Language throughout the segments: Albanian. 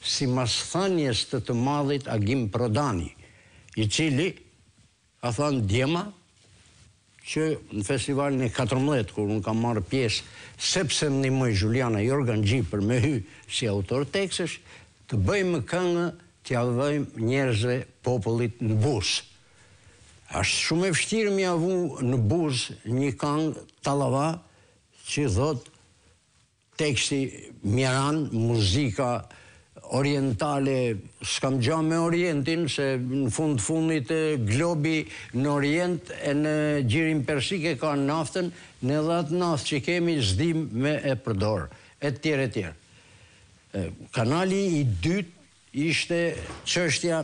simas thanies të të madhit Agim Prodani, i cili ka thanë djema që në festivalin e katërmbëdhjetë kur unë kam marrë pjesë sepse më ndihmoi Zhuljana Jorganxhi për me hy si autor tekstesh, të bëjmë këngë t'ia vëjmë njerëzve, popullit në buzë. Asht shumë e vështirë me ia vu në buzë një kangë tallava që thotë Teksti mjeran, muzika orientale s'kam gja me orientin se në fund të fundit globi në orient e në Gjirin Persik e ka naftën, ne dhe atë naftë që kemi s'dim me e përdor etj etj kanali i dytë ishte çështja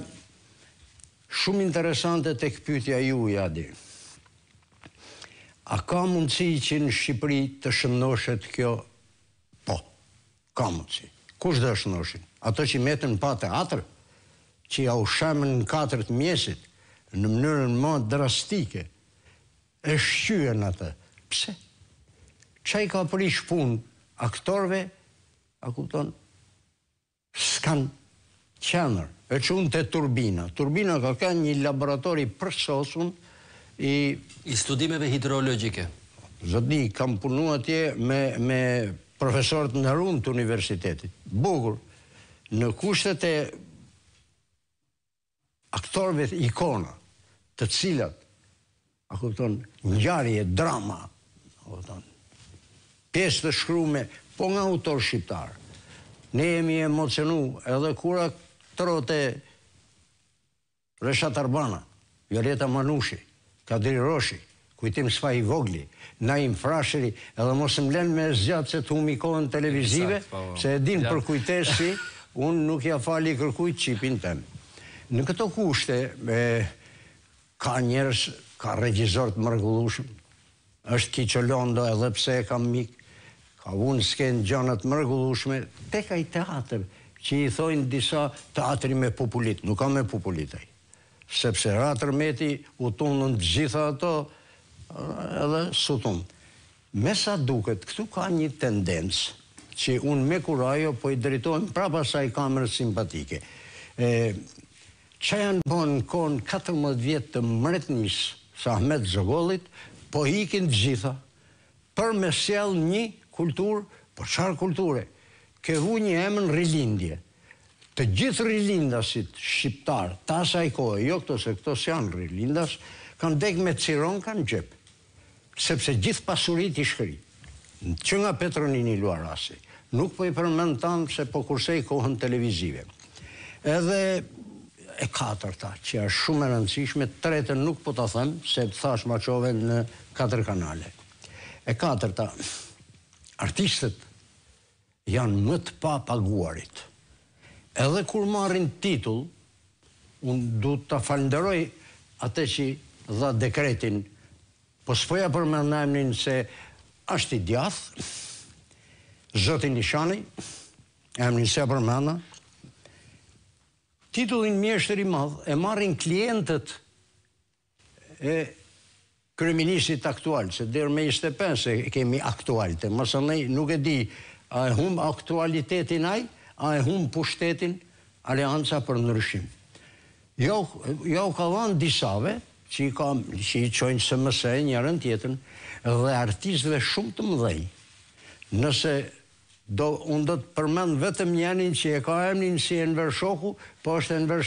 shumë interesante tek pytja juj, Adi A ka mundësi që në Shqipëri të shëndoshet kjo Po ka mundësi Kush do e shëndoshi? Ato që metën pa teatër? Që jau shembën në katër të mëngjesit në mënyrën ma drastike e shqyen atë Pse? Ça i ka prish punë aktorëve a kupton? S'kanë qenë, e çun te turbina. Turbina ka ka një laborator i përsosun i... i studimeve hidrologjike. Zotni, kam punu atje me, me profesorë të nderumë të universitetit. Bukur. Në kushtet e. aktorëve ikona, të cilat, a kupton, ngjarje, drama, a kupton, pjesë të shkrume, po nga autorë shqiptarë. Ne jemi emocionu edhe kur aktronte Reshat Arbana, Violeta Manushi, Kadri Roshi, Kujtim Spahivogli, Naim Frashëri, edhe mos më len me e zgjat se të humi kohën televizive, se e din për kujtesë, unë nuk ja fali kërkujt çipin tem. Në këto kushte, ka njerëz, ka regjisorë të mrekullushëm, është Kiço Londo edhe pse e kam mik, ka vu në skenë gjana të mrekullushme, tek ai teatër që i thojnë disa teatri Metropolit, nuk ka Metropolit ai. sepse ra tërmeti u tundën të gjitha ato edhe s'u tund. Me sa duket këtu ka një tendencë që unë me kurajo po i drejtohem prapë asaj kamerë simpatike. E ça janë bo në kohën katërmbëdhjetë vjet të mbretënisë së Ahmet Zogollit po ikin të gjitha për me sjell një kulturë, po çar kulture? Ke vu një emën rilindje. Të gjithë rilindasit shqiptarë të asaj kohe, jo këto se këto s'janë rilindas, kanë dek me cironka në xhep. Sepse gjithë pasuritë i shkri. Që nga Petro Nini Luarasi. Nuk po i përmend tanë se po kursej kohën televizive. Edhe e katërta, që është shumë e rëndësishme, të tretën nuk po ta them, se thashë ma çove në katër kanale. E katërta, artistët. Janë më të papaguarit. Edhe kur marrin titull, unë du ta falënderoj atë që dha dekretin, po s'po ia përmend emrin se është i djathtë, zoti Nishani, emrin s'ia përmenda, titullin mjeshtër i madh e marrin klientët e kryeministrit aktual, se deri më njëzet e pesën e kemi aktual, e më tonej nuk e di a e humb aktualitetin ai, a e humb pushtetin Aleanca për Ndryshim. Jau, jau ka dhanë disave që i ka, që i çojnë SMS njanën tjetrën dhe artistëve shumë të mëdhenj. Nëse do, unë do të përmend vetëm njërin që e ka emnin si Enver Shoku, po është Enver